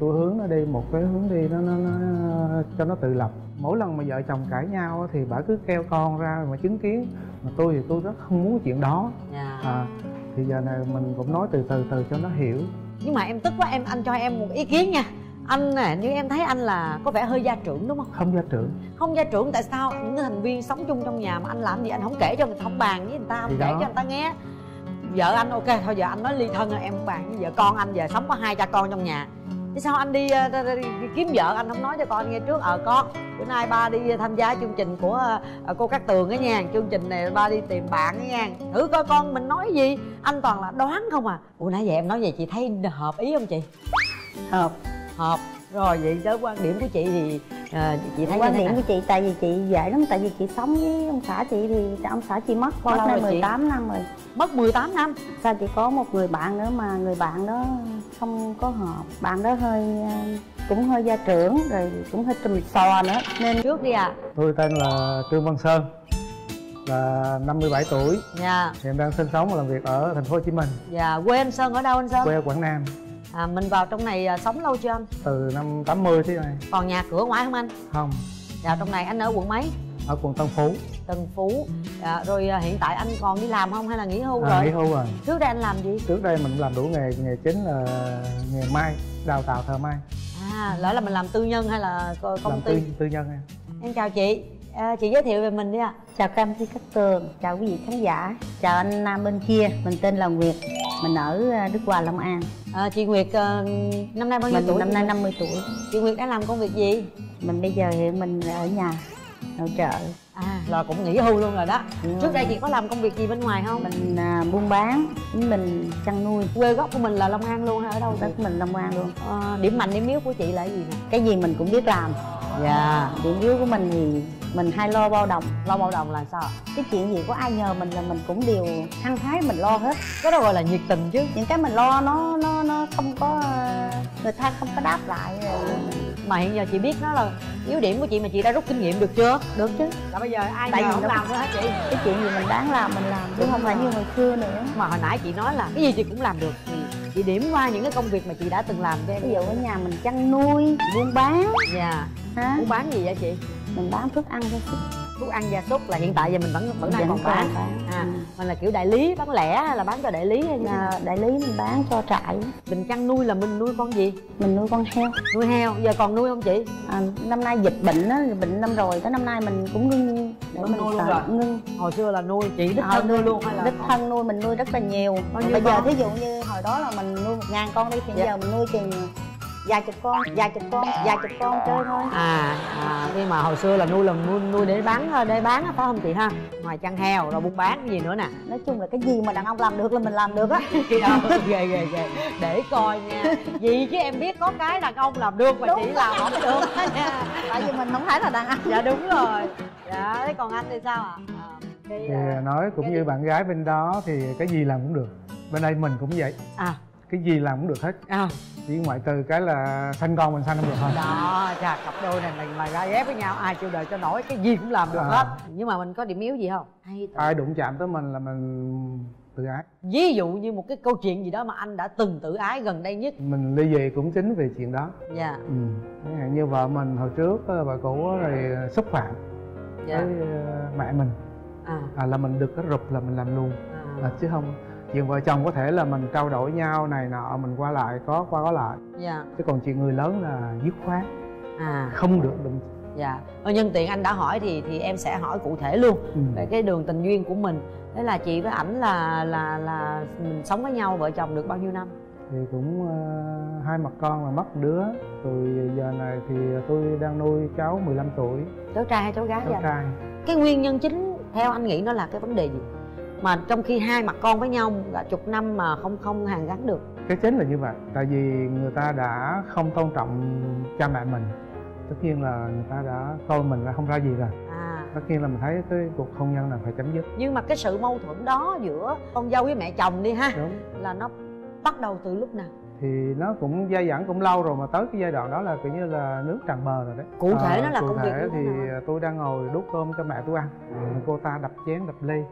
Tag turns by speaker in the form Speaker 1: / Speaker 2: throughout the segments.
Speaker 1: tôi hướng nó đi một cái hướng đi nó nó, nó cho nó tự lập. Mỗi lần mà vợ chồng cãi nhau thì bà cứ kêu con ra mà chứng kiến. Mà tôi thì tôi rất không muốn chuyện đó.
Speaker 2: Dạ.
Speaker 1: À thì giờ này mình cũng nói từ từ từ cho nó hiểu.
Speaker 2: Nhưng mà em tức quá em anh cho em một ý kiến nha. Anh nè như em thấy anh là có vẻ hơi gia trưởng đúng không?
Speaker 1: Không gia trưởng.
Speaker 2: Không gia trưởng tại sao những thành viên sống chung trong nhà mà anh làm gì anh không kể cho người ta không bàn với người ta không
Speaker 1: Thì
Speaker 2: kể
Speaker 1: đó.
Speaker 2: cho người ta nghe. Vợ anh ok thôi giờ anh nói ly thân rồi em không bàn với vợ con anh giờ sống có hai cha con trong nhà thế sao anh đi, ờ, đi, đi, đi kiếm vợ? Anh không nói cho con nghe trước. Ờ con bữa nay ba đi tham gia chương trình của ờ, cô Cát Tường ấy nha. Chương trình này ba đi tìm bạn ấy nha. Thử coi con mình nói gì. Anh toàn là đoán không à. Ủa nãy giờ em nói vậy chị thấy hợp ý không chị?
Speaker 3: Hợp.
Speaker 2: Hợp. Rồi vậy tới quan điểm của chị thì ờ, chị thấy
Speaker 3: quan điểm của chị tại vì chị dễ lắm tại vì chị sống với ông xã chị thì ông xã chị mất
Speaker 2: lâu
Speaker 3: nay
Speaker 2: rồi chị?
Speaker 3: 18 năm rồi.
Speaker 2: Mất 18 năm.
Speaker 3: Sao chị có một người bạn nữa mà người bạn đó không có hợp. Bạn đó hơi ờ, cũng hơi gia trưởng rồi cũng hơi trùm sò nữa. Nên
Speaker 2: trước đi à
Speaker 1: tôi tên là trương văn sơn là 57 tuổi.
Speaker 2: Dạ.
Speaker 1: Hiện đang sinh sống và làm việc ở thành phố Hồ Chí Minh.
Speaker 2: Dạ quê anh sơn ở đâu anh sơn?
Speaker 1: Quê ở Quảng Nam.
Speaker 2: À, mình vào trong này à, sống lâu chưa anh?
Speaker 1: Từ năm 80 thế này
Speaker 2: còn nhà cửa ngoài không anh?
Speaker 1: Không.
Speaker 2: Dạ trong này anh ở quận mấy
Speaker 1: ở quận Tân Phú.
Speaker 2: Tân Phú. Dạ, rồi à, hiện tại anh còn đi làm không hay là nghỉ hưu
Speaker 1: à,
Speaker 2: rồi?
Speaker 1: nghỉ hưu rồi.
Speaker 2: Trước đây anh làm gì?
Speaker 1: Trước đây mình làm đủ nghề nghề chính là nghề may đào tạo thợ may.
Speaker 2: À lỡ là mình làm tư nhân hay là công
Speaker 1: làm
Speaker 2: ty?
Speaker 1: tư, tư nhân em.
Speaker 2: Em chào chị. À, chị giới thiệu về mình đi ạ.
Speaker 3: Chào các MC Cát Tường. Chào quý vị khán giả. Chào anh Nam bên kia. Mình tên là Nguyệt. Mình ở ờ, Đức Hòa Long An.
Speaker 2: À, chị Nguyệt à, năm nay bao nhiêu
Speaker 3: mình
Speaker 2: tuổi?
Speaker 3: năm nay 50 tuổi.
Speaker 2: Chị Nguyệt đang làm công việc gì?
Speaker 3: Mình bây giờ hiện mình ở nhà nội trợ
Speaker 2: à. Là cũng nghỉ hưu luôn rồi đó.
Speaker 3: Đúng
Speaker 2: trước đây chị có làm công việc gì bên ngoài không?
Speaker 3: Mình à, buôn bán mình chăn nuôi.
Speaker 2: Quê gốc của mình là Long An luôn hay ở đâu
Speaker 3: đất mình Long An luôn.
Speaker 2: Ờ, điểm mạnh điểm yếu của chị là cái gì nè?
Speaker 3: Cái gì mình cũng biết làm.
Speaker 2: Dạ.
Speaker 3: Điểm yếu của mình thì mình hay lo bao đồng.
Speaker 2: Lo bao đồng là sao?
Speaker 3: Cái chuyện gì có ai nhờ mình là mình cũng đều hăng hái mình lo hết.
Speaker 2: Cái đó gọi là nhiệt tình chứ.
Speaker 3: Những cái mình lo nó nó nó không có người ta không có đáp lại
Speaker 2: mà hiện giờ chị biết nó là yếu điểm của chị mà chị đã rút kinh nghiệm được chưa?
Speaker 3: Được chứ.
Speaker 2: Là bây giờ ai
Speaker 3: Tại vì
Speaker 2: không làm nữa hả chị?
Speaker 3: cái chuyện gì mình đáng làm mình làm chứ không phải như hồi xưa nữa.
Speaker 2: Mà hồi nãy chị nói là cái gì chị cũng làm được thì chị điểm qua những cái công việc mà chị đã từng làm cho em
Speaker 3: ví dụ ở nhà mình chăn nuôi buôn bán.
Speaker 2: Dạ.
Speaker 3: Ha
Speaker 2: muốn bán gì vậy chị?
Speaker 3: Mình bán thức ăn cho
Speaker 2: thuốc ăn gia súc là hiện tại giờ mình vẫn vẫn đang còn bán. à
Speaker 3: Ừ.
Speaker 2: mình là kiểu đại lý bán lẻ hay là bán cho đại lý hay
Speaker 3: À, đại lý mình bán cho trại.
Speaker 2: Mình chăn nuôi là mình nuôi con gì?
Speaker 3: Mình nuôi con heo.
Speaker 2: Nuôi heo giờ còn nuôi không chị?
Speaker 3: À, năm nay dịch bệnh á bệnh năm rồi tới năm nay mình cũng ngưng để mình
Speaker 2: nuôi luôn
Speaker 3: sợ-
Speaker 2: rồi.
Speaker 3: ngưng.
Speaker 2: Hồi xưa là nuôi chị đích
Speaker 3: Ờ,
Speaker 2: thân nuôi luôn hay là
Speaker 3: đích thân nuôi mình nuôi rất là nhiều.
Speaker 2: Bao
Speaker 3: bây giờ thí dụ như hồi đó là mình nuôi một ngàn con đi thì
Speaker 2: Dạ.
Speaker 3: giờ mình nuôi chừng vài chục con vài chục con vài chục con chơi thôi.
Speaker 2: À, à nhưng mà hồi xưa là nuôi là nuôi, nuôi để bán thôi, để bán á, phải không chị ha? Ngoài chăn heo rồi buôn bán cái gì nữa nè?
Speaker 3: Nói chung là cái gì mà đàn ông làm được là mình làm được á.
Speaker 2: Ghê ghê ghê. Để coi nha. Vì chứ em biết có cái đàn ông làm được mà
Speaker 3: Đúng
Speaker 2: chị làm không được. Nha
Speaker 3: tại vì mình không phải là đàn ông.
Speaker 2: Dạ đúng rồi. Dạ thế còn anh thì sao ạ? À, cái,
Speaker 1: thì
Speaker 2: à,
Speaker 1: nói cũng như
Speaker 2: gì?
Speaker 1: bạn gái bên đó thì cái gì làm cũng được. Bên đây mình cũng vậy.
Speaker 2: À
Speaker 1: cái gì làm cũng được hết.
Speaker 2: À.
Speaker 1: Chỉ ngoại trừ cái là sanh con mình sanh không được thôi.
Speaker 2: Đó chà cặp đôi này mình mà ra ghép với nhau ai chịu đời cho nổi cái gì cũng làm được
Speaker 1: À.
Speaker 2: hết. Nhưng mà mình có điểm yếu gì không? Hay tự-
Speaker 1: ai đụng chạm tới mình là mình tự ái.
Speaker 2: Ví dụ như một cái câu chuyện gì đó mà anh đã từng tự ái gần đây nhất.
Speaker 1: Mình ly dị cũng chính vì chuyện đó.
Speaker 2: Dạ.
Speaker 1: Ừ. Chẳng hạn như vợ mình hồi trước ờ, bà cũ rồi xúc phạm
Speaker 2: dạ.
Speaker 1: với ờ, mẹ mình.
Speaker 2: À,
Speaker 1: à, là mình được cái rụp là mình làm luôn.
Speaker 2: À.
Speaker 1: à, chứ không chuyện vợ chồng có thể là mình trao đổi nhau này nọ mình qua lại có qua có lại.
Speaker 2: Dạ.
Speaker 1: Chứ còn chuyện người lớn là dứt khoát.
Speaker 2: À.
Speaker 1: Không được đụng.
Speaker 2: Dạ. Ờ, nhân tiện anh đã hỏi thì thì em sẽ hỏi cụ thể luôn
Speaker 1: ừ.
Speaker 2: về cái đường tình duyên của mình. Thế là chị với ảnh là là là mình sống với nhau vợ chồng được bao nhiêu năm?
Speaker 1: Thì cũng ờ, hai mặt con mà mất đứa. Rồi giờ này thì tôi đang nuôi cháu 15 tuổi.
Speaker 2: Cháu trai hay cháu gái
Speaker 1: cháu
Speaker 2: vậy
Speaker 1: trai.
Speaker 2: Cái nguyên nhân chính theo anh nghĩ nó là cái vấn đề gì mà trong khi hai mặt con với nhau cả chục năm mà không không hàn gắn được.
Speaker 1: Cái chính là như vậy tại vì người ta đã không tôn trọng cha mẹ mình. Tất nhiên là người ta đã coi mình là không ra gì rồi.
Speaker 2: À.
Speaker 1: Tất nhiên là mình thấy cái cuộc hôn nhân này phải chấm dứt.
Speaker 2: Nhưng mà cái sự mâu thuẫn đó giữa con dâu với mẹ chồng đi ha
Speaker 1: đúng.
Speaker 2: là nó bắt đầu từ lúc nào
Speaker 1: thì nó cũng dai dẳng cũng lâu rồi mà tới cái giai đoạn đó là kiểu như là nước tràn bờ rồi đấy
Speaker 2: Cụ thể nó là
Speaker 1: cụ
Speaker 2: công việc
Speaker 1: thể
Speaker 2: thế
Speaker 1: thì
Speaker 2: nào?
Speaker 1: tôi đang ngồi đút cơm cho mẹ tôi ăn cô ta đập chén đập ly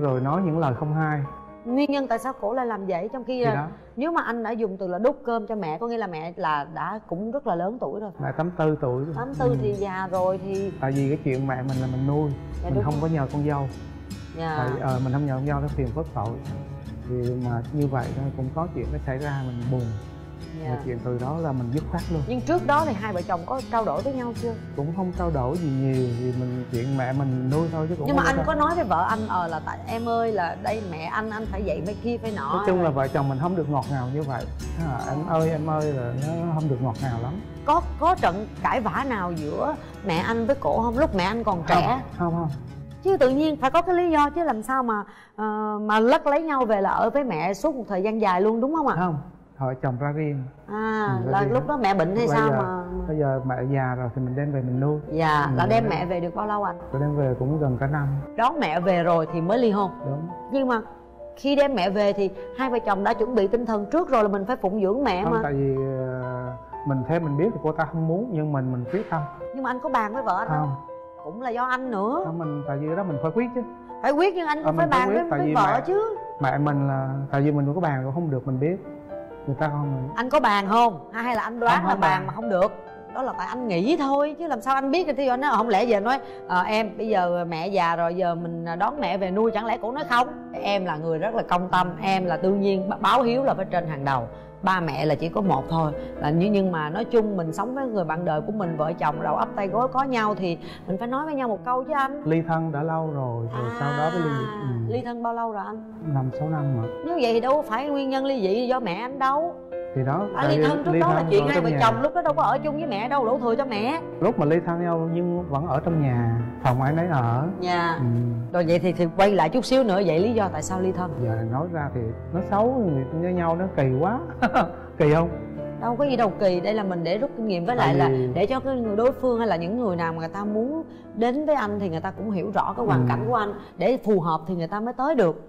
Speaker 1: rồi nói những lời không hay
Speaker 2: nguyên nhân tại sao cổ lại làm vậy trong khi là
Speaker 1: đó
Speaker 2: nếu mà anh đã dùng từ là đút cơm cho mẹ có nghĩa là mẹ là đã cũng rất là lớn tuổi rồi
Speaker 1: mẹ 84 tuổi rồi.
Speaker 2: 84
Speaker 1: Ừ.
Speaker 2: thì già rồi thì
Speaker 1: tại vì cái chuyện mẹ mình là mình nuôi
Speaker 2: Dạ,
Speaker 1: mình không
Speaker 2: rồi.
Speaker 1: có nhờ con dâu
Speaker 2: dạ.
Speaker 1: tại ờ, mình không nhờ con dâu nó phiền phức tội thì mà như vậy thôi cũng có chuyện nó xảy ra mình buồn.
Speaker 2: Dạ.
Speaker 1: và chuyện từ đó là mình dứt khoát luôn.
Speaker 2: Nhưng trước đó thì hai vợ chồng có trao đổi với nhau chưa?
Speaker 1: Cũng không trao đổi gì nhiều vì mình chuyện mẹ mình nuôi thôi chứ cũng
Speaker 2: nhưng mà
Speaker 1: không
Speaker 2: anh
Speaker 1: sao.
Speaker 2: có nói với vợ anh ờ là tại em ơi là đây mẹ anh anh phải dậy mấy kia phải nọ
Speaker 1: nói chung là vợ chồng mình không được ngọt ngào như vậy. À, em ơi em ơi là nó không được ngọt ngào lắm.
Speaker 2: Có có trận cãi vã nào giữa mẹ anh với cổ không? Lúc mẹ anh còn trẻ.
Speaker 1: Không không
Speaker 2: chứ tự nhiên phải có cái lý do chứ làm sao mà ờ, mà lất lấy nhau về là ở với mẹ suốt một thời gian dài luôn đúng không ạ?
Speaker 1: Không vợ chồng ra riêng.
Speaker 2: À
Speaker 1: Ừ,
Speaker 2: là
Speaker 1: ra riêng.
Speaker 2: lúc đó mẹ bệnh hay
Speaker 1: Bây
Speaker 2: sao
Speaker 1: giờ-
Speaker 2: mà
Speaker 1: bây giờ mẹ già rồi thì mình đem về mình nuôi.
Speaker 2: Dạ
Speaker 1: Ừ,
Speaker 2: là đem mẹ về được bao lâu anh?
Speaker 1: Rồi đem về cũng gần cả năm.
Speaker 2: Đón mẹ về rồi thì mới ly hôn.
Speaker 1: Đúng.
Speaker 2: Nhưng mà khi đem mẹ về thì hai vợ chồng đã chuẩn bị tinh thần trước rồi là mình phải phụng dưỡng mẹ
Speaker 1: không
Speaker 2: mà.
Speaker 1: tại vì ờ, mình theo mình biết thì cô ta không muốn nhưng mình mình quyết tâm.
Speaker 2: Nhưng mà anh có bàn với vợ anh không?
Speaker 1: Không
Speaker 2: cũng là do anh nữa.
Speaker 1: Không mình tại vì đó mình phải quyết chứ.
Speaker 2: Phải quyết nhưng anh cũng phải
Speaker 1: mình phải
Speaker 2: bàn
Speaker 1: quyết,
Speaker 2: với, với vợ
Speaker 1: mẹ-
Speaker 2: chứ.
Speaker 1: mẹ mình là tại vì mình có bàn cũng không được mình biết. Người ta không
Speaker 2: anh có bàn không? Hay hay là anh đoán
Speaker 1: Không,
Speaker 2: là
Speaker 1: không
Speaker 2: bàn
Speaker 1: bàn.
Speaker 2: mà không được? Đó là tại anh nghĩ thôi chứ làm sao anh biết thì anh nói không lẽ giờ nói "Ờ, em bây giờ mẹ già rồi giờ mình đón mẹ về nuôi. Chẳng lẽ cổ nói không? Em là người rất là công tâm em là đương nhiên báo hiếu là phải trên hàng đầu ba mẹ là chỉ có một thôi. Là nhưng nhưng mà nói chung mình sống với người bạn đời của mình vợ chồng đầu ấp tay gối có nhau thì mình phải nói với nhau một câu chứ anh.
Speaker 1: Ly thân đã lâu rồi rồi sau đó mới ly dị.
Speaker 2: À,
Speaker 1: ừ.
Speaker 2: ly thân bao lâu rồi anh?
Speaker 1: Năm sáu năm mà
Speaker 2: như vậy thì đâu phải nguyên nhân ly dị do mẹ anh đâu
Speaker 1: thì đó
Speaker 2: à, ly thân trước
Speaker 1: ly
Speaker 2: đó là
Speaker 1: thân
Speaker 2: chuyện
Speaker 1: ở
Speaker 2: hai vợ chồng lúc đó đâu có ở chung với mẹ đâu đổ thừa cho mẹ.
Speaker 1: Lúc mà ly thân nhau nhưng vẫn ở trong nhà phòng ai nấy ở.
Speaker 2: Nhà.
Speaker 1: Ừ.
Speaker 2: rồi vậy thì thì quay lại chút xíu nữa vậy lý do tại sao ly thân
Speaker 1: giờ nói ra thì nó xấu người với nhau nó kỳ quá. Kỳ không?
Speaker 2: Đâu có gì đâu kỳ. Đây là mình để rút kinh nghiệm với lại là để cho cái người đối phương hay là những người nào mà người ta muốn đến với anh thì người ta cũng hiểu rõ cái hoàn
Speaker 1: Ừ.
Speaker 2: cảnh của anh. Để phù hợp thì người ta mới tới được.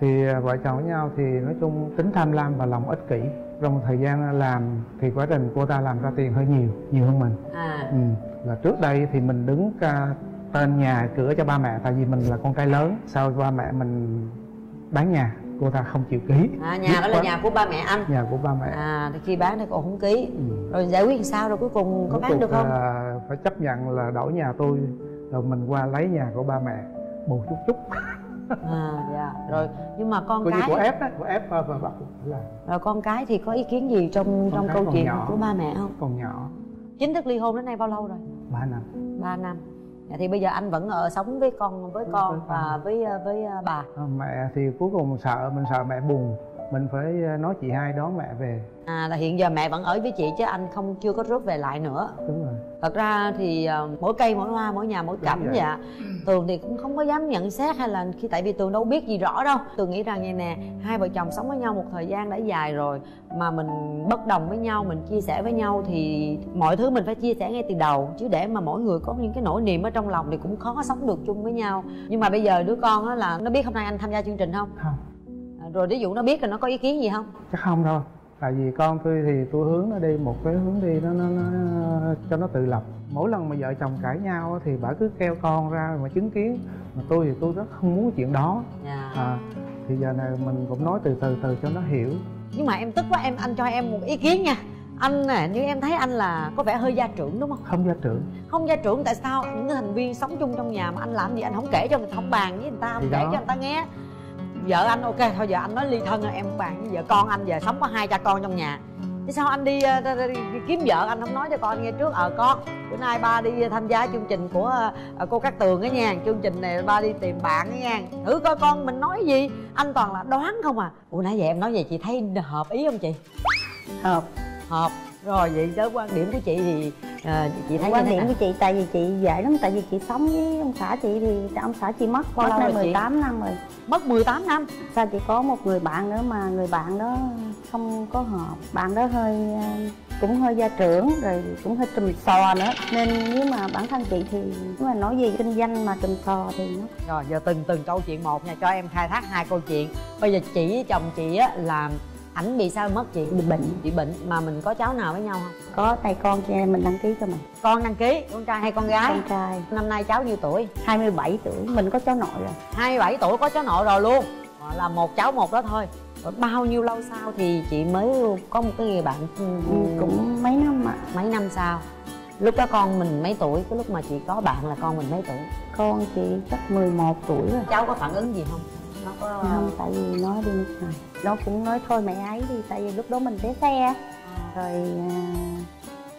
Speaker 1: Thì à, vợ chồng với nhau thì nói chung tính tham lam và lòng ích kỷ trong một thời gian làm thì quá trình cô ta làm ra tiền hơi nhiều nhiều hơn mình.
Speaker 2: À.
Speaker 1: Ừ. là trước đây thì mình đứng ca, tên nhà cửa cho ba mẹ tại vì mình là con trai lớn sau ba mẹ mình bán nhà cô ta không chịu ký.
Speaker 2: À nhà đó là nhà của ba mẹ anh.
Speaker 1: Nhà của ba mẹ.
Speaker 2: À thì khi bán thì cô không ký.
Speaker 1: Ừ.
Speaker 2: rồi giải quyết sao rồi cuối cùng có bán được không?
Speaker 1: là phải chấp nhận là đổi nhà tôi rồi mình qua lấy nhà của ba mẹ bù chút chút
Speaker 2: à dạ. rồi nhưng mà con
Speaker 1: như
Speaker 2: cái
Speaker 1: của ép đó của ép và bắt làm
Speaker 2: rồi con cái thì có ý kiến gì trong trong
Speaker 1: cái
Speaker 2: câu chuyện
Speaker 1: nhỏ.
Speaker 2: của ba mẹ không?
Speaker 1: Còn nhỏ.
Speaker 2: Chính thức ly hôn đến nay bao lâu rồi?
Speaker 1: Ba năm.
Speaker 2: 3 năm. Dạ, thì bây giờ anh vẫn ở sống với con với con
Speaker 1: con.
Speaker 2: và với ờ, với ờ, bà?
Speaker 1: À, mẹ thì cuối cùng sợ mình sợ mẹ buồn mình phải ờ, nói chị hai đón mẹ về.
Speaker 2: À là hiện giờ mẹ vẫn ở với chị chứ anh không chưa có rước về lại nữa.
Speaker 1: Đúng rồi.
Speaker 2: Thật ra thì ờ, mỗi cây mỗi hoa mỗi nhà mỗi cảnh
Speaker 1: vậy.
Speaker 2: dạ tường thì cũng không có dám nhận xét hay là khi tại vì tường đâu biết gì rõ đâu. Tường nghĩ rằng vậy nè hai vợ chồng sống với nhau một thời gian đã dài rồi mà mình bất đồng với nhau mình chia sẻ với nhau thì mọi thứ mình phải chia sẻ ngay từ đầu. Chứ để mà mỗi người có những cái nỗi niềm ở trong lòng thì cũng khó sống được chung với nhau. Nhưng mà bây giờ đứa con á là nó biết hôm nay anh tham gia chương trình không?
Speaker 1: Không
Speaker 2: rồi ví dụ nó biết là nó có ý kiến gì không?
Speaker 1: Chắc không đâu. Tại vì con tôi thì tôi hướng nó đi một cái hướng đi nó, nó, nó cho nó tự lập. Mỗi lần mà vợ chồng cãi nhau thì bà cứ kêu con ra mà chứng kiến. Mà tôi thì tôi rất không muốn chuyện đó.
Speaker 2: Dạ.
Speaker 1: À, thì giờ này mình cũng nói từ từ từ cho nó hiểu.
Speaker 2: Nhưng mà em tức quá em anh cho em một ý kiến nha. Anh nè như em thấy anh là có vẻ hơi gia trưởng đúng không?
Speaker 1: Không gia trưởng.
Speaker 2: Không gia trưởng tại sao những cái thành viên sống chung trong nhà mà anh làm gì anh không kể cho người ta không bàn với người ta không
Speaker 1: Thì
Speaker 2: kể
Speaker 1: đó.
Speaker 2: cho người ta nghe vợ anh ok thôi giờ anh nói ly thân em không bàn với vợ con anh giờ sống có hai cha con trong nhà. Thế sao anh đi, ờ, đi, đi, đi kiếm vợ? Anh không nói cho con nghe trước. Ờ con bữa nay ba đi tham gia chương trình của ờ, cô Cát Tường á nha. Chương trình này ba đi tìm bạn á nha. Thử coi con mình nói gì. Anh toàn là đoán không à. Ủa nãy giờ em nói vậy chị thấy hợp ý không chị?
Speaker 3: Hợp.
Speaker 2: Hợp. Rồi vậy tới quan điểm của chị thì ờ, chị thấy
Speaker 3: quan điểm của chị tại vì chị dễ lắm tại vì chị sống với ông xã chị thì ông xã chị mất
Speaker 2: Bao lâu
Speaker 3: nay
Speaker 2: rồi chị?
Speaker 3: 18 năm rồi.
Speaker 2: Mất 18 năm?
Speaker 3: Sao chị có một người bạn nữa mà người bạn đó không có hợp? Bạn đó hơi ờ, cũng hơi gia trưởng rồi cũng hơi trùm sò nữa. Nên nếu mà bản thân chị thì nếu mà nói gì kinh doanh mà trùm sò thì nó
Speaker 2: rồi giờ từng từng câu chuyện một nha cho em khai thác hai câu chuyện. Bây giờ chị với chồng chị á là ảnh bị sao mất chị?
Speaker 3: Bị bệnh.
Speaker 2: Bị bệnh. Mà mình có cháu nào với nhau không?
Speaker 3: Có tay con cho em mình đăng ký cho mình.
Speaker 2: Con đăng ký con trai hay con gái?
Speaker 3: Con trai.
Speaker 2: Năm nay cháu nhiêu tuổi?
Speaker 3: 27 tuổi. Mình có cháu nội rồi.
Speaker 2: 27 tuổi có cháu nội rồi luôn. Là một cháu một đó thôi. Rồi bao nhiêu lâu sau thì chị mới có một cái người bạn ừ,
Speaker 3: Ừ, cũng mấy năm ạ.
Speaker 2: mấy năm sau. Lúc đó con mình mấy tuổi? Cái lúc mà chị có bạn là con mình mấy tuổi?
Speaker 3: Con chị chắc 11 tuổi rồi.
Speaker 2: Cháu có phản ứng gì không nó có
Speaker 3: không tại vì nó đi nước ngoài nó cũng nói thôi mẹ ấy đi tại vì lúc đó mình té xe. Rồi à,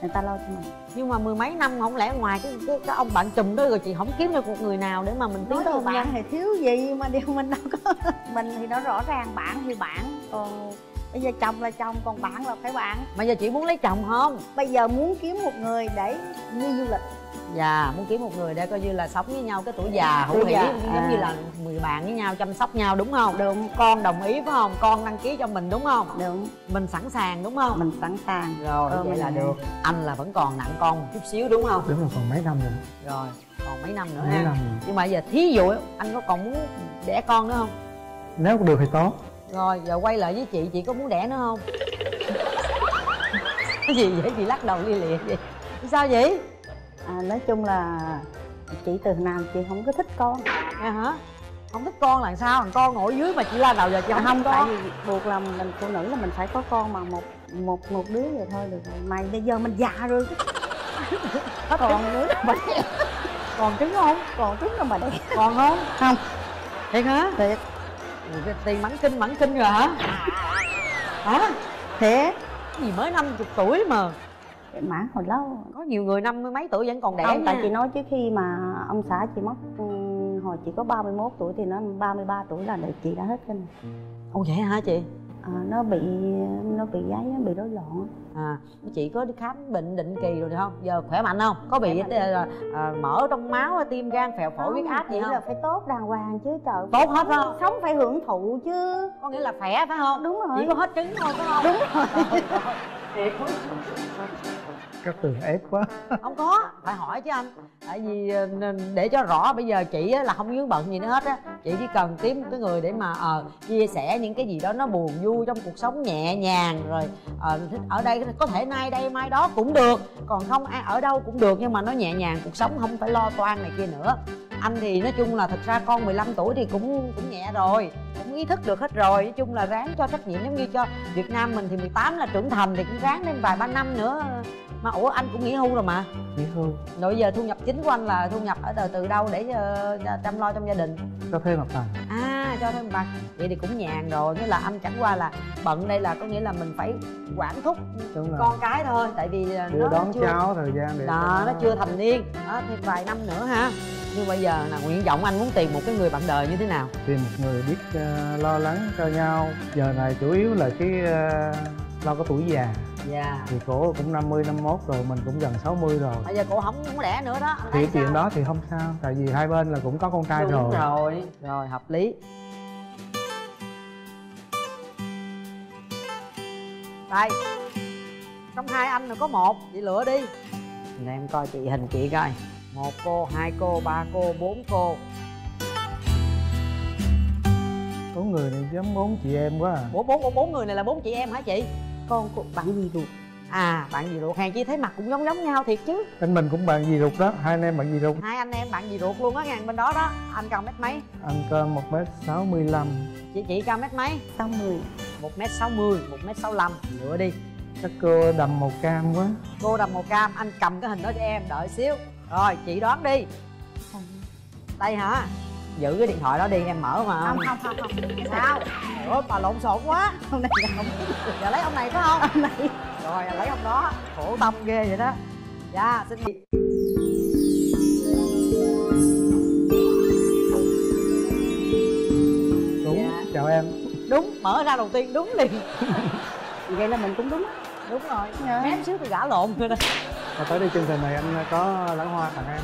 Speaker 3: người ta lo cho mình.
Speaker 2: Nhưng mà mười mấy năm không lẽ ngoài cái cái, cái ông bạn trùm đó rồi chị không kiếm được một người nào để mà mình tiến
Speaker 3: nói
Speaker 2: tới bạn?
Speaker 3: thì thiếu gì mà điều mình đâu có mình thì nó rõ ràng bạn thì bạn còn bây giờ chồng là chồng còn bạn là phải bạn.
Speaker 2: Mà giờ chị muốn lấy chồng không?
Speaker 3: Bây giờ muốn kiếm một người để đi du lịch
Speaker 2: dạ muốn kiếm một người để coi như là sống với nhau cái tuổi già hữu hỷ
Speaker 3: già,
Speaker 2: giống
Speaker 3: à.
Speaker 2: như là người bạn với nhau chăm sóc nhau đúng không?
Speaker 3: Đúng.
Speaker 2: Con đồng ý phải không? Con đăng ký cho mình đúng không?
Speaker 3: Đúng.
Speaker 2: Mình sẵn sàng đúng không?
Speaker 3: Mình sẵn sàng.
Speaker 2: Rồi
Speaker 3: Ờ,
Speaker 2: vậy là được. Anh là vẫn còn nặng con một chút xíu đúng không?
Speaker 1: Đúng là còn mấy năm rồi.
Speaker 2: Rồi còn mấy năm nữa
Speaker 1: mấy
Speaker 2: ha.
Speaker 1: năm rồi.
Speaker 2: Nhưng mà giờ thí dụ anh có còn muốn đẻ con nữa không?
Speaker 1: Nếu được thì tốt.
Speaker 2: Rồi giờ quay lại với chị chị có muốn đẻ nữa không? Cái gì vậy? Chị lắc đầu lia lịa vậy. Sao vậy
Speaker 3: à, nói chung là chị từ nào chị không có thích con.
Speaker 2: Nghe hả? Không thích con là sao? Thằng con ngồi dưới mà chị la đầu giờ chị không,
Speaker 3: không
Speaker 2: thích
Speaker 3: tại vì buộc là mình phụ nữ là mình phải có con mà một một một đứa vậy thôi được rồi. Mà bây giờ mình già rồi còn đứa đẻ?
Speaker 2: Còn trứng không?
Speaker 3: Còn trứng nào mà đẻ?
Speaker 2: Còn không?
Speaker 3: Không.
Speaker 2: Thiệt hả?
Speaker 3: Thiệt.
Speaker 2: Tiền mãn kinh mãn kinh rồi hả? Hả?
Speaker 3: Thiệt.
Speaker 2: Gì mới 50 tuổi mà
Speaker 3: mãn hồi lâu
Speaker 2: có nhiều người năm mươi mấy tuổi vẫn còn đẻ
Speaker 3: không tại
Speaker 2: nha
Speaker 3: chị nói trước khi mà ông xã chị mất ừ, hồi chị có 31 tuổi thì nó 33 tuổi là đời chị đã hết kinh
Speaker 2: ồ vậy hả chị
Speaker 3: à, nó bị nó bị gáy nó bị rối loạn.
Speaker 2: À chị có đi khám bệnh định kỳ rồi không? Giờ khỏe mạnh không? Có bị à, mỡ trong máu tim gan phèo phổi huyết áp gì không?
Speaker 3: là phải tốt đàng hoàng chứ trời
Speaker 2: tốt hết không?
Speaker 3: sống phải hưởng thụ chứ.
Speaker 2: Có nghĩa là khỏe phải không?
Speaker 3: Đúng rồi.
Speaker 2: Chỉ có hết trứng thôi phải không?
Speaker 3: Đúng rồi
Speaker 1: các tường ép quá.
Speaker 2: Không có phải hỏi chứ anh. Tại vì ờ, để cho rõ bây giờ chị là không vướng bận gì nữa hết á. Chị chỉ cần kiếm cái người để mà ờ chia sẻ những cái gì đó nó buồn vui trong cuộc sống nhẹ nhàng rồi uh, thích ở đây có thể nay đây mai đó cũng được. Còn không ai ở đâu cũng được nhưng mà nó nhẹ nhàng cuộc sống không phải lo toan này kia nữa. Anh thì nói chung là thật ra con 15 tuổi thì cũng cũng nhẹ rồi cũng ý thức được hết rồi. Nói chung là ráng cho trách nhiệm giống như cho Việt Nam mình thì 18 là trưởng thành thì cũng ráng thêm vài ba năm nữa mà ủa anh cũng nghỉ hưu rồi mà.
Speaker 1: Nghỉ hưu.
Speaker 2: Rồi giờ thu nhập chính của anh là thu nhập ở từ từ đâu để ờ, chăm lo trong gia đình?
Speaker 1: Cho thuê mặt bằng.
Speaker 2: À cho thêm bạc vậy thì cũng nhàn rồi. Nghĩa là anh chẳng qua là bận đây là có nghĩa là mình phải quản thúc
Speaker 1: đúng rồi.
Speaker 2: con cái thôi. Tại vì ờ,
Speaker 1: đưa
Speaker 2: nó
Speaker 1: đón
Speaker 2: chưa
Speaker 1: cháu thời gian để
Speaker 2: đó nó chưa thành niên. Đó thêm vài năm nữa ha. Nhưng bây giờ là nguyện vọng anh muốn tìm một cái người bạn đời như thế nào?
Speaker 1: Tìm một người biết ờ, lo lắng cho nhau. Giờ này chủ yếu là cái ờ, lo có tuổi già.
Speaker 2: Dạ.
Speaker 1: Thì cổ cũng 50 51 rồi mình cũng gần 60 rồi.
Speaker 2: Bây giờ cô không muốn đẻ nữa đó
Speaker 1: thì chuyện
Speaker 2: sao?
Speaker 1: đó thì không sao tại vì hai bên là cũng có con trai
Speaker 2: đúng
Speaker 1: rồi.
Speaker 2: rồi rồi hợp lý. Đây trong hai anh là có một chị lựa đi. Để em coi chị hình chị coi. Một cô hai cô ba cô bốn cô.
Speaker 1: Có người này giống bốn chị em quá à.
Speaker 2: bốn bốn bốn bốn người này là bốn chị em hả chị
Speaker 3: con của bạn gì ruột?
Speaker 2: À bạn gì ruột? Hàng chi thấy mặt cũng giống giống nhau thiệt chứ.
Speaker 1: Anh mình cũng bạn gì ruột đó hai anh em bạn gì ruột?
Speaker 2: Hai anh em bạn gì ruột luôn á ngàn bên đó đó. Anh cao mét mấy?
Speaker 1: Anh cơ một mét sáu mươi lăm.
Speaker 2: Chị chị cao mét mấy?
Speaker 3: 60
Speaker 2: một mét sáu mươi một mét sáu lăm. Lựa đi.
Speaker 1: Chắc cô đầm màu cam quá.
Speaker 2: Cô đầm màu cam anh cầm cái hình đó cho em đợi xíu. Rồi chị đoán đi. Đây hả giữ cái điện thoại đó đi em mở mà.
Speaker 3: Không không không không.
Speaker 2: Sao? Ủa bà lộn xộn quá.
Speaker 3: Hôm nay là không
Speaker 2: giờ lấy ông này phải không?
Speaker 3: Hôm nay
Speaker 2: rồi lấy ông đó. Khổ tâm ghê vậy đó. Dạ xin mời
Speaker 1: đúng.
Speaker 2: Dạ.
Speaker 1: chào em.
Speaker 2: Đúng mở ra đầu tiên đúng liền.
Speaker 3: Vậy là mình cũng đúng
Speaker 2: đúng rồi.
Speaker 3: Dạ.
Speaker 2: mém xíu thì gã lộn. Rồi đó
Speaker 1: và tới đây chương trình này anh có lãng hoa tặng em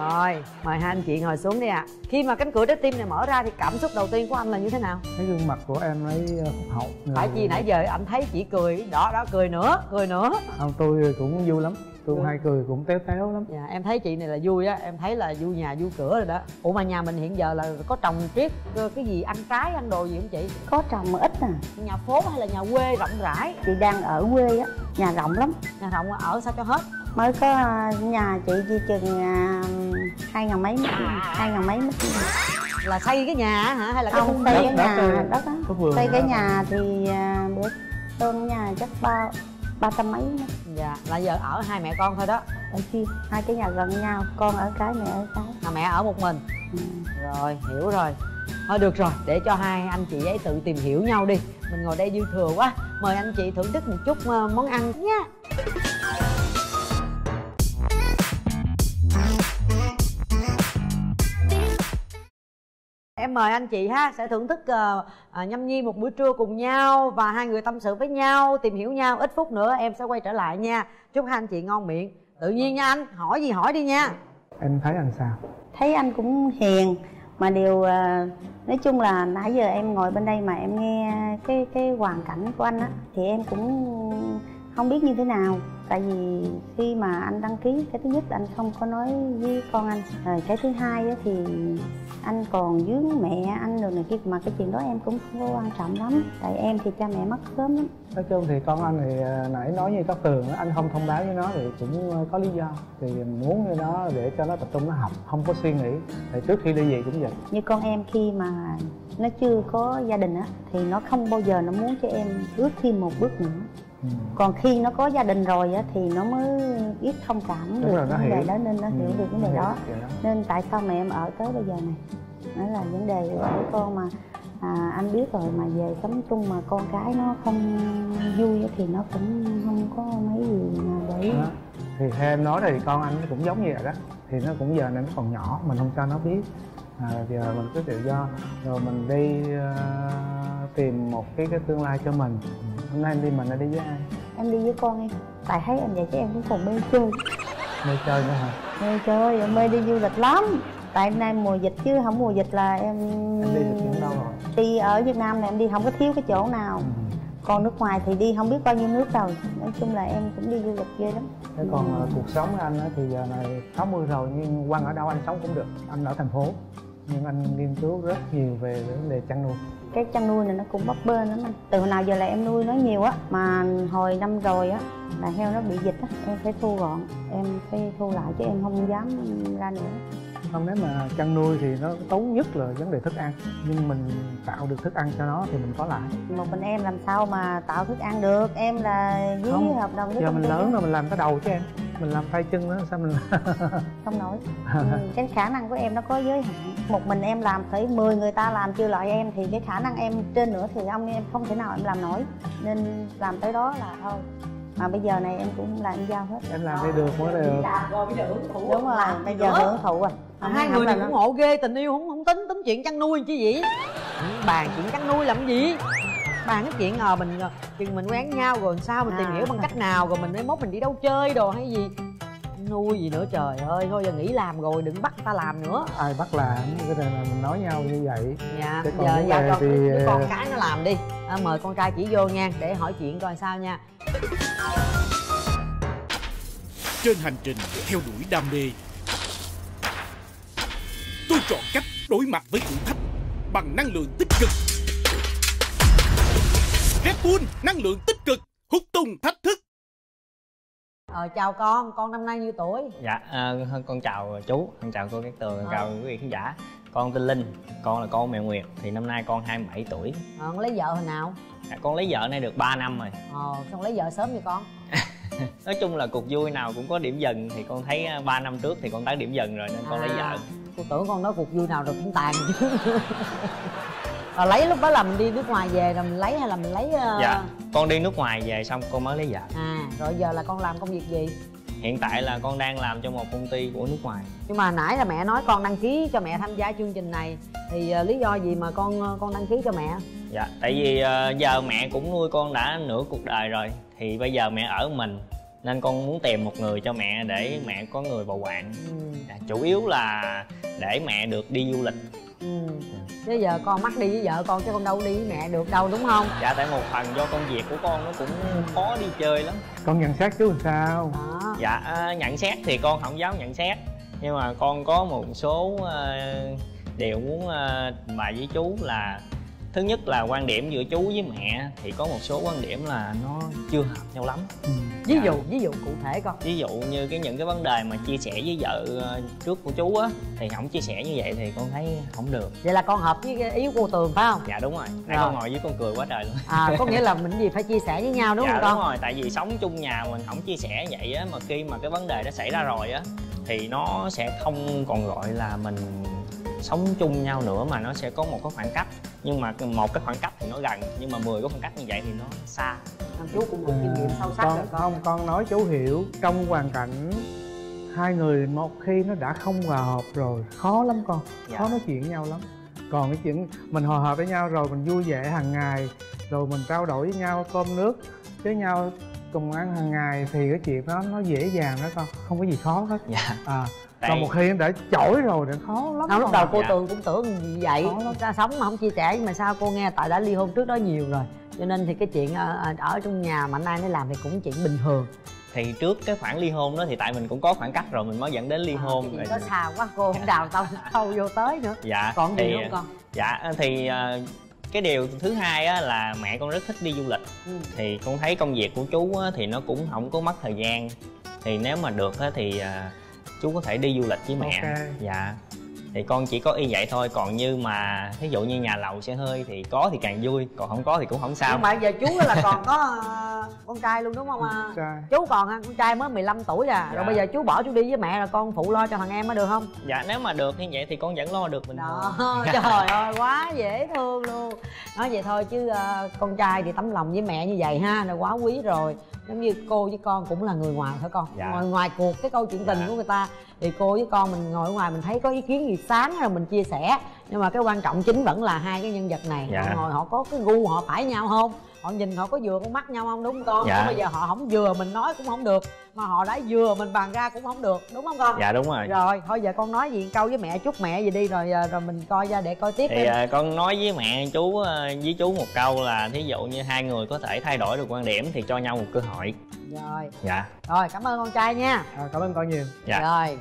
Speaker 2: rồi mời hai anh chị ngồi xuống đi ạ. Khi mà cánh cửa trái tim này mở ra thì cảm xúc đầu tiên của anh là như thế nào?
Speaker 1: Thấy gương mặt của em ấy phúc hậu
Speaker 2: phải chi nãy giờ anh thấy chị cười đó đó cười nữa cười nữa.
Speaker 1: Không tôi cũng vui lắm. Tôi
Speaker 2: Ừ.
Speaker 1: hay cười cũng téo téo lắm.
Speaker 2: Dạ em thấy chị này là vui á em thấy là vui nhà vui cửa rồi đó. Ủa mà nhà mình hiện giờ là có trồng triết ờ, cái gì ăn trái ăn đồ gì không chị?
Speaker 3: Có trồng mà ít à.
Speaker 2: Nhà phố hay là nhà quê rộng rãi?
Speaker 3: Chị đang ở quê á nhà rộng lắm.
Speaker 2: Nhà rộng ở sao cho hết?
Speaker 3: Mới có à, nhà chị chỉ chừng à, hai ngàn mấy mét hai ngàn mấy mét
Speaker 2: là xây cái nhà á hả? Hay là cái
Speaker 3: không xây cái
Speaker 1: đất
Speaker 3: nhà đất á. xây cái nhà thì à, bữa sơn nhà chắc ba ba trăm mấy nữa.
Speaker 2: dạ là giờ ở hai mẹ con thôi đó.
Speaker 3: Ở hai cái nhà gần nhau con ở cái mẹ ở cái.
Speaker 2: Mà mẹ ở một mình.
Speaker 3: Ừ.
Speaker 2: rồi hiểu rồi. Thôi được rồi để cho hai anh chị ấy tự tìm hiểu nhau đi. Mình ngồi đây dư thừa quá. Mời anh chị thưởng thức một chút ờ, món ăn nha mời anh chị ha sẽ thưởng thức ờ, à, nhâm nhi một bữa trưa cùng nhau và hai người tâm sự với nhau tìm hiểu nhau. Ít phút nữa em sẽ quay trở lại nha. Chúc hai anh chị ngon miệng. Tự nhiên nha anh hỏi gì hỏi đi nha.
Speaker 1: Em thấy anh sao?
Speaker 3: Thấy anh cũng hiền mà điều à, nói chung là nãy giờ em ngồi bên đây mà em nghe cái cái hoàn cảnh của anh á thì em cũng không biết như thế nào tại vì khi mà anh đăng ký cái thứ nhất anh không có nói với con anh. Rồi cái thứ hai thì anh còn dướng mẹ anh rồi này kia mà cái chuyện đó em cũng không có quan trọng lắm. Tại em thì cha mẹ mất sớm lắm.
Speaker 1: Nói chung thì con anh thì à, nãy nói như các tường anh không thông báo với nó thì cũng à, có lý do. Thì muốn cho nó để cho nó tập trung nó học không có suy nghĩ. Thì trước khi đi về cũng vậy.
Speaker 3: Như con em khi mà nó chưa có gia đình á thì nó không bao giờ nó muốn cho em bước thêm một bước nữa
Speaker 1: ừ.
Speaker 3: còn khi nó có gia đình rồi á thì nó mới biết thông cảm
Speaker 1: Đúng
Speaker 3: được
Speaker 1: nó
Speaker 3: vấn đề
Speaker 1: hiểu.
Speaker 3: đó nên nó
Speaker 1: Ừ,
Speaker 3: hiểu được vấn đề
Speaker 1: nó
Speaker 3: đó. nên tại sao mà em ở tới bây giờ này? Đó là vấn đề của con mà à, anh biết rồi mà về sống chung mà con cái nó không vui thì nó cũng không có mấy gì mà để
Speaker 1: đó. thì theo em nói thì con anh cũng giống như vậy đó. Thì nó cũng giờ này nó còn nhỏ mình không cho nó biết. À, giờ mình cứ tự do. Rồi mình đi à, tìm một cái cái tương lai cho mình hôm nay em đi mình là đi với ai?
Speaker 3: Em đi với con em. Tại thấy em vậy chứ em cũng còn mê chơi.
Speaker 1: Mê chơi nữa hả?
Speaker 3: Mê chơi em mê đi du lịch lắm. Tại nay mùa dịch chứ không mùa dịch là em
Speaker 1: em đi được những đâu rồi?
Speaker 3: đi ở Việt Nam này em đi không có thiếu cái chỗ nào.
Speaker 1: Ừ.
Speaker 3: còn nước ngoài thì đi không biết bao nhiêu nước rồi. Nói chung là em cũng đi du lịch ghê lắm.
Speaker 1: Thế còn à, cuộc sống của anh á, thì giờ này 60 rồi nhưng quăng ở đâu anh sống cũng được. Anh ở thành phố nhưng anh nghiên cứu rất nhiều về vấn đề chăn nuôi.
Speaker 3: Cái chăn nuôi này nó cũng bấp bênh lắm anh. Từ hồi nào giờ là em nuôi nó nhiều á, mà hồi năm rồi á, là heo nó bị dịch á, em phải thu gọn, em phải thu lại chứ em không dám ra nữa
Speaker 1: không nếu mà chăn nuôi thì nó tốn nhất là vấn đề thức ăn. Nhưng mình tạo được thức ăn cho nó thì mình có lại.
Speaker 3: Một mình em làm sao mà tạo thức ăn được? Em là dưới
Speaker 1: Không,
Speaker 3: hợp đồng với
Speaker 1: giờ mình lớn rồi mình làm cái đầu chứ em. Mình làm tay chân nữa sao mình
Speaker 3: không nổi ừ, cái khả năng của em nó có giới hạn. Một mình em làm phải 10 người ta làm chưa lại em thì cái khả năng em trên nữa thì ông em không thể nào em làm nổi. Nên làm tới đó là thôi mà bây giờ này em cũng là em giao hết.
Speaker 1: Em làm đi được mới được.
Speaker 2: Rồi bây giờ hưởng thụ
Speaker 3: đúng rồi bây giờ hưởng thụ rồi.
Speaker 2: À, hai người này ủng hộ ghê tình yêu không không tính tính chuyện chăn nuôi chứ gì bàn chuyện chăn nuôi làm gì? Bàn cái chuyện ờ mình ờ, chừng mình quen nhau rồi sao mình tìm
Speaker 3: À.
Speaker 2: hiểu bằng cách nào rồi mình mới mốt mình đi đâu chơi đồ hay gì? Nuôi gì nữa trời ơi thôi giờ nghỉ làm rồi đừng bắt ta làm nữa.
Speaker 1: Ai bắt làm? Cái này là mình nói nhau như vậy.
Speaker 2: Dạ
Speaker 1: còn
Speaker 2: giờ giao cho
Speaker 1: thì,
Speaker 2: đứa con
Speaker 1: ờ,
Speaker 2: cái nó làm đi. À, mời con trai chỉ vô nha để hỏi chuyện coi sao nha
Speaker 4: Trên hành trình theo đuổi đam mê Tôi chọn cách đối mặt với thử thách bằng năng lượng tích cực. Red Bull năng lượng tích cực hút tung thách thức.
Speaker 2: Ờ chào con con năm nay nhiêu tuổi?
Speaker 5: Dạ, à, con chào chú, con chào cô Cát Tường, con
Speaker 2: Ờ.
Speaker 5: chào quý vị khán giả. Con tên Linh, con là con mẹ Nguyệt, thì năm nay con 27 tuổi.
Speaker 2: Ờ, con lấy vợ hồi nào?
Speaker 5: Dạ, Con lấy vợ nay được 3 năm rồi.
Speaker 2: Ờ con lấy vợ sớm vậy con
Speaker 5: Nói chung là cuộc vui nào cũng có điểm dần Thì con thấy 3 năm trước thì con tới điểm dần rồi nên con lấy vợ.
Speaker 2: À, tôi tưởng con nói cuộc vui nào rồi cũng tàn. Chứ rồi lấy lúc đó là mình đi nước ngoài về rồi mình lấy hay là mình lấy ờ,
Speaker 5: Dạ, con đi nước ngoài về xong con mới lấy vợ.
Speaker 2: À rồi giờ là con làm công việc gì?
Speaker 5: Hiện tại là con đang làm cho một công ty của nước ngoài.
Speaker 2: Nhưng mà nãy là mẹ nói con đăng ký cho mẹ tham gia chương trình này thì ờ, lý do gì mà con ờ, con đăng ký cho mẹ?
Speaker 5: Dạ, tại vì ờ, giờ mẹ cũng nuôi con đã nửa cuộc đời rồi Thì bây giờ mẹ ở mình Nên con muốn tìm một người cho mẹ để mẹ có người bầu bạn
Speaker 2: ừ.
Speaker 5: dạ, Chủ yếu là để mẹ được đi du lịch.
Speaker 2: Ừ. chứ giờ con mắc đi với vợ con chứ con đâu đi với mẹ được đâu đúng không?
Speaker 5: Dạ tại một phần do công việc của con nó cũng khó đi chơi lắm.
Speaker 1: Con nhận xét chú làm sao?
Speaker 2: Đó.
Speaker 5: Dạ à, nhận xét thì con không dám nhận xét. Nhưng mà con có một số à, điều muốn à, bài với chú là thứ nhất là quan điểm giữa chú với mẹ thì có một số quan điểm là nó chưa hợp nhau lắm.
Speaker 2: Ví
Speaker 5: Dạ.
Speaker 2: dụ ví dụ cụ thể con
Speaker 5: ví dụ như cái những cái vấn đề mà chia sẻ với vợ ờ, trước của chú á thì không chia sẻ như vậy thì con thấy không được.
Speaker 2: Vậy là con hợp với cái ý của cô tường phải không?
Speaker 5: Dạ đúng rồi. Nãy con ngồi với con cười quá trời luôn.
Speaker 2: À có nghĩa là mình gì phải chia sẻ với nhau đúng
Speaker 5: dạ
Speaker 2: không
Speaker 5: đúng
Speaker 2: con?
Speaker 5: rồi. Tại vì sống chung nhà mình không chia sẻ vậy á mà khi mà cái vấn đề đó xảy ra rồi á thì nó sẽ không còn gọi là mình sống chung nhau nữa mà nó sẽ có một cái khoảng cách. Nhưng mà một cái khoảng cách thì nó gần nhưng mà 10 cái khoảng cách như vậy thì nó xa.
Speaker 2: Thằng chú cũng có kinh nghiệm sâu sắc
Speaker 1: con
Speaker 2: rồi con
Speaker 1: không con nói chú hiểu. Trong hoàn cảnh hai người một khi nó đã không hòa hợp rồi khó lắm con.
Speaker 5: Dạ.
Speaker 1: khó nói chuyện với nhau lắm. Còn cái chuyện mình hòa hợp với nhau rồi mình vui vẻ hàng ngày rồi mình trao đổi với nhau cơm nước với nhau cùng ăn hàng ngày thì cái chuyện đó nó dễ dàng đó con. Không có gì khó hết.
Speaker 5: Dạ.
Speaker 1: À còn một khi nó đã chổi rồi thì khó lắm
Speaker 2: Đâu, lúc đầu
Speaker 1: à.
Speaker 2: cô
Speaker 5: Dạ.
Speaker 2: tường cũng tưởng như vậy ra sống mà không chia sẻ nhưng mà sao cô nghe? Tại đã ly hôn trước đó nhiều rồi. Cho nên thì cái chuyện ờ, ở trong nhà mạnh ai nấy làm thì cũng chuyện bình thường.
Speaker 5: Thì trước cái khoản ly hôn đó thì tại mình cũng có khoảng cách rồi mình mới dẫn đến ly hôn.
Speaker 2: Cái
Speaker 5: rồi
Speaker 2: đó xa quá cô không đào tao sâu vô tới nữa.
Speaker 5: Dạ
Speaker 2: còn gì
Speaker 5: thì
Speaker 2: nữa không con?
Speaker 5: dạ thì ờ, cái điều thứ hai á là mẹ con rất thích đi du lịch.
Speaker 2: Ừ.
Speaker 5: thì con thấy công việc của chú á, thì nó cũng không có mất thời gian. Thì nếu mà được á, thì à, chú có thể đi du lịch với mẹ.
Speaker 1: Ok.
Speaker 5: dạ. Thì con chỉ có y vậy thôi còn như mà ví dụ như nhà lầu xe hơi thì có thì càng vui còn không có thì cũng không sao.
Speaker 2: Nhưng mà giờ chú là còn có ờ, con trai luôn đúng không à?
Speaker 1: Trai.
Speaker 2: chú còn ha con trai mới 15 tuổi à. Rồi
Speaker 5: Dạ.
Speaker 2: bây giờ chú bỏ chú đi với mẹ là con phụ lo cho thằng em mới được không?
Speaker 5: Dạ nếu mà được như vậy thì con vẫn lo được bình
Speaker 2: đó
Speaker 5: thường.
Speaker 2: trời ơi quá dễ thương luôn. Nói vậy thôi chứ ờ, con trai thì tấm lòng với mẹ như vậy ha là quá quý rồi giống như cô với con cũng là người ngoài thôi con
Speaker 5: Dạ.
Speaker 2: ngoài ngoài cuộc cái câu chuyện tình
Speaker 5: Dạ.
Speaker 2: của người ta thì cô với con mình ngồi ở ngoài mình thấy có ý kiến gì sáng rồi mình chia sẻ nhưng mà cái quan trọng chính vẫn là hai cái nhân vật này
Speaker 5: Dạ.
Speaker 2: họ ngồi họ có cái gu họ phải nhau không họ nhìn họ có vừa con mắt nhau không đúng không con?
Speaker 5: Dạ.
Speaker 2: Bây giờ họ không vừa mình nói cũng không được mà họ đã vừa mình bàn ra cũng không được đúng không con?
Speaker 5: Dạ đúng rồi.
Speaker 2: Rồi thôi giờ con nói gì câu với mẹ chúc mẹ gì đi rồi à, rồi mình coi ra để coi tiếp
Speaker 5: thì à, con nói với mẹ chú à, với chú một câu là thí dụ như hai người có thể thay đổi được quan điểm thì cho nhau một cơ hội.
Speaker 2: Rồi.
Speaker 5: Dạ.
Speaker 2: Rồi cảm ơn con trai nha.
Speaker 1: À, cảm ơn con nhiều.
Speaker 5: Dạ.
Speaker 2: Rồi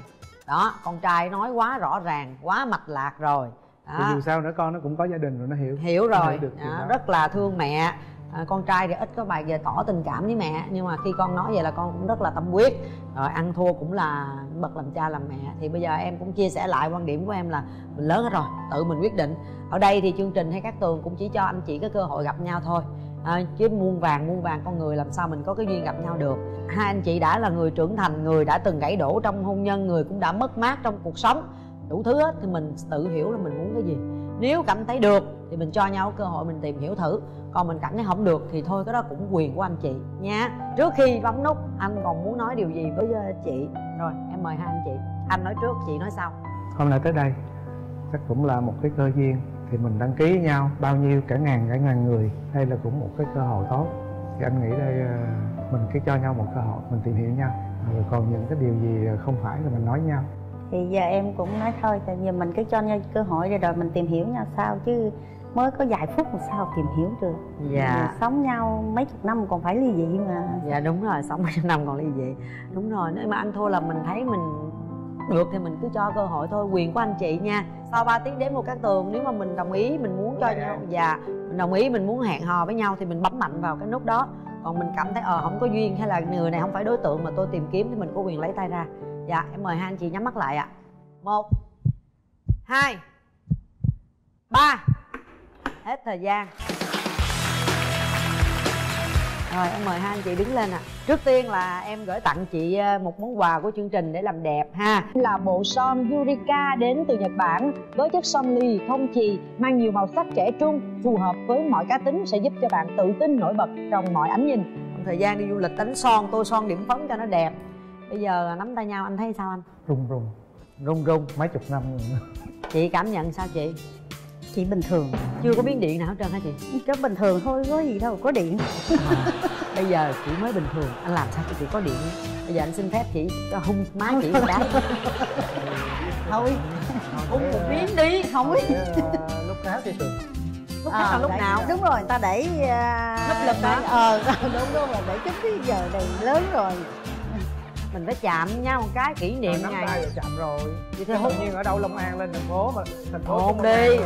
Speaker 2: đó con trai nói quá rõ ràng quá mạch lạc rồi.
Speaker 1: Thì
Speaker 2: đó.
Speaker 1: dù sao nữa con nó cũng có gia đình rồi nó hiểu.
Speaker 2: Hiểu rồi
Speaker 1: hiểu được
Speaker 2: đó. rất là thương mẹ à, con trai thì ít có bài về tỏ tình cảm với mẹ nhưng mà khi con nói vậy là con cũng rất là tâm huyết. Rồi ăn thua cũng là bậc làm cha làm mẹ. Thì bây giờ em cũng chia sẻ lại quan điểm của em là mình lớn hết rồi tự mình quyết định. Ở đây thì chương trình hay các tường cũng chỉ cho anh chị cái cơ hội gặp nhau thôi. À, chứ muôn vàng muôn vàng con người làm sao mình có cái duyên gặp nhau được. Hai anh chị đã là người trưởng thành người đã từng gãy đổ trong hôn nhân người cũng đã mất mát trong cuộc sống đủ thứ hết thì mình tự hiểu là mình muốn cái gì. Nếu cảm thấy được thì mình cho nhau cơ hội mình tìm hiểu thử. Còn mình cảm thấy không được thì thôi, cái đó cũng quyền của anh chị nha. Trước khi bấm nút, anh còn muốn nói điều gì với ờ, chị? Rồi, em mời hai anh chị. Anh nói trước, chị nói sau.
Speaker 1: Hôm nay tới đây, chắc cũng là một cái cơ duyên thì mình đăng ký với nhau, bao nhiêu cả ngàn cả ngàn người. Đây là cũng một cái cơ hội tốt. Thì anh nghĩ đây ờ, mình cứ cho nhau một cơ hội, mình tìm hiểu nhau. Rồi còn những cái điều gì ờ, không phải thì mình nói nhau
Speaker 3: thì giờ em cũng nói thôi tại vì mình cứ cho nhau cơ hội rồi rồi mình tìm hiểu nhau sao chứ mới có vài phút mà sao tìm hiểu được.
Speaker 2: Dạ.
Speaker 3: Mình sống nhau mấy chục năm còn phải ly dị mà.
Speaker 2: Dạ đúng rồi sống mấy năm còn ly dị. Đúng rồi nếu mà anh thua là mình thấy mình được thì mình cứ cho cơ hội thôi. Quyền của anh chị nha. Sau 3 tiếng đếm một các tường nếu mà mình đồng ý mình muốn cho nhau dạ mình đồng ý mình muốn hẹn hò với nhau thì mình bấm mạnh vào cái nút đó. Còn mình cảm thấy ờ không có duyên hay là người này không phải đối tượng mà tôi tìm kiếm thì mình có quyền lấy tay ra dạ em mời hai anh chị nhắm mắt lại ạ. Một hai ba. Hết thời gian. Rồi em mời hai anh chị đứng lên ạ. Trước tiên là em gửi tặng chị ờ, một món quà của chương trình để làm đẹp ha. Là bộ son Yurika đến từ Nhật Bản với chất son lì không chì mang nhiều màu sắc trẻ trung phù hợp với mọi cá tính sẽ giúp cho bạn tự tin nổi bật trong mọi ánh nhìn. Thời gian đi du lịch đánh son tô son điểm phấn cho nó đẹp bây giờ nắm tay nhau anh thấy sao anh?
Speaker 1: Rung rung. Rung rung mấy chục năm. Rồi
Speaker 2: chị cảm nhận sao chị?
Speaker 3: Chỉ bình thường.
Speaker 2: Chưa có biến điện nào hết trơn hả chị?
Speaker 3: Rất bình thường thôi có gì đâu có điện.
Speaker 2: À, bây giờ chị mới bình thường. Anh làm sao cho chị có điện? Bây giờ anh xin phép chị cho hung má chị một cái.
Speaker 3: Thôi.
Speaker 2: Hung một miếng đi. Không
Speaker 1: Để, ờ, lúc khác thì thường.
Speaker 2: Lúc khác là lúc
Speaker 3: để-
Speaker 2: nào?
Speaker 3: Đúng rồi người ta để uh,
Speaker 2: Lấp hả?
Speaker 3: ờ đúng đúng là để chút cái giờ này lớn rồi
Speaker 2: mình phải chạm nhau một cái kỷ niệm
Speaker 1: nắm tay
Speaker 2: ngày
Speaker 1: rồi chạm rồi.
Speaker 2: Vậy thì hôn
Speaker 1: nhiên ở đâu Long An lên thành phố mà thành phố
Speaker 2: hôn đi.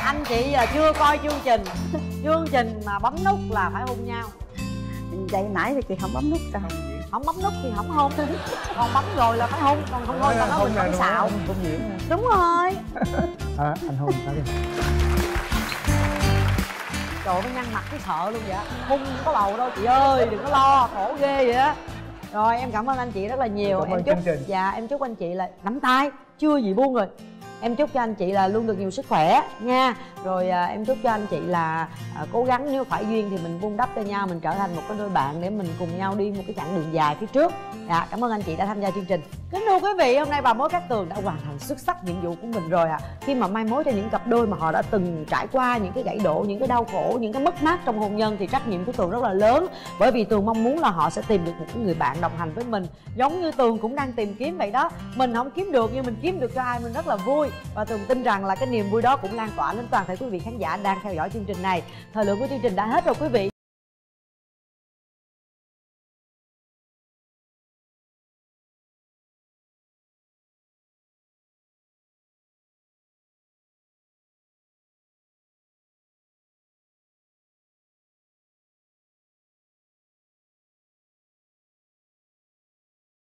Speaker 2: Anh chị giờ chưa coi chương trình. Chương trình mà bấm nút là phải hôn nhau.
Speaker 3: Vậy nãy thì chị không bấm nút sao
Speaker 2: không bấm nút thì không hôn. Còn bấm rồi là phải hôn còn không hôn là nói mình không xạo.
Speaker 1: không diễn
Speaker 2: đúng rồi.
Speaker 1: à, anh hôn tao đi
Speaker 2: trời ơi, nó nhăn mặt cái sợ luôn vậy hung không có bầu đâu chị ơi đừng có lo khổ ghê vậy á rồi em cảm ơn anh chị rất là nhiều. Em
Speaker 1: ơn
Speaker 2: chúc dạ em chúc anh chị là nắm tay chưa gì buông rồi. Em chúc cho anh chị là luôn được nhiều sức khỏe nha rồi à, em chúc cho anh chị là à, cố gắng nếu phải duyên thì mình vun đắp cho nhau mình trở thành một cái đôi bạn để mình cùng nhau đi một cái chặng đường dài phía trước. Dạ cảm ơn anh chị đã tham gia chương trình. Kính thưa quý vị hôm nay bà mối cát tường đã hoàn thành xuất sắc nhiệm vụ của mình rồi ạ. Khi mà mai mối cho những cặp đôi mà họ đã từng trải qua những cái gãy đổ những cái đau khổ những cái mất mát trong hôn nhân thì trách nhiệm của tường rất là lớn. Bởi vì tường mong muốn là họ sẽ tìm được một cái người bạn đồng hành với mình. Giống như tường cũng đang tìm kiếm vậy đó. Mình không kiếm được nhưng mình kiếm được cho ai mình rất là vui. Và tường tin rằng là cái niềm vui đó cũng lan tỏa đến toàn thể quý vị khán giả đang theo dõi chương trình này. Thời lượng của chương trình đã hết rồi quý vị.